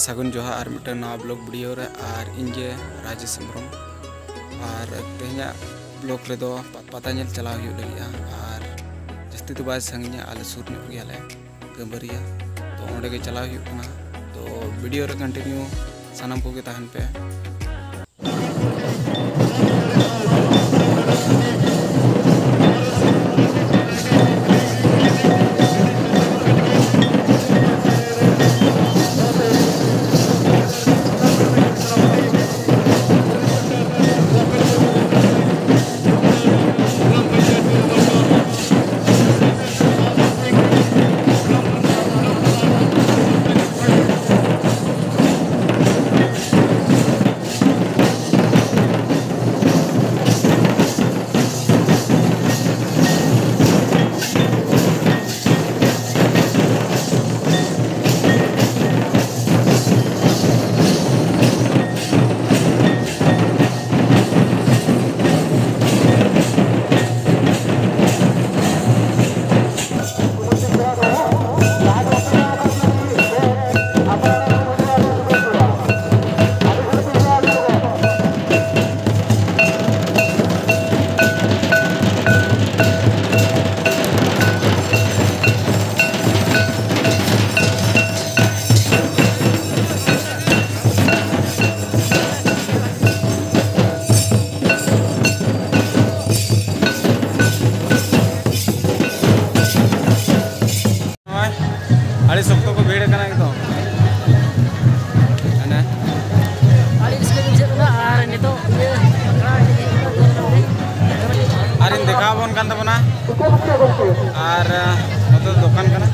سان جہار اور مٹن نو بلک ویڈیو راجیش حمبر اور تہذیب بلکری چلاؤ لگا اور جسے بائ سا آ سورے کمپریا تو چلا ہونٹینو سن کو ᱟᱨᱤᱧ ᱫᱮᱠᱷᱟᱣ ᱟᱵᱚᱱ ᱠᱟᱱ ᱛᱟᱵᱚᱱᱟ ᱟᱨ ᱱᱚᱛᱮ ᱫᱚ ᱫᱚᱠᱟᱱ ᱠᱟᱱᱟ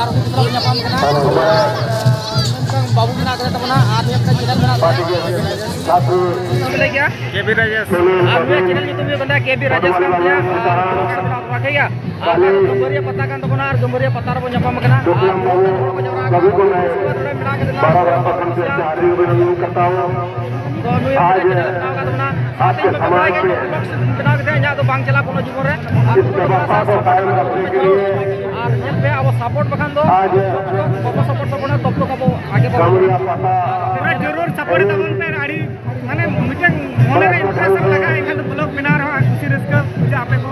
ᱟᱨ ᱩᱱᱠᱩ ᱥᱟᱞᱟᱜ ᱧᱟᱯᱟᱢ ᱠᱟᱱᱟ ᱢᱤᱫᱴᱟᱝ ᱟᱨ ᱧᱮᱞ ᱯᱮ ᱟᱵᱚ ᱥᱟᱯᱳᱨᱴ ᱵᱟᱠᱷᱟᱱ ᱫᱚ ᱟᱨ ᱥᱟᱯᱳᱨᱴ جور سپوری تب مجھے منری لگا بلک بناؤ رہا خوشی رسک آپ کو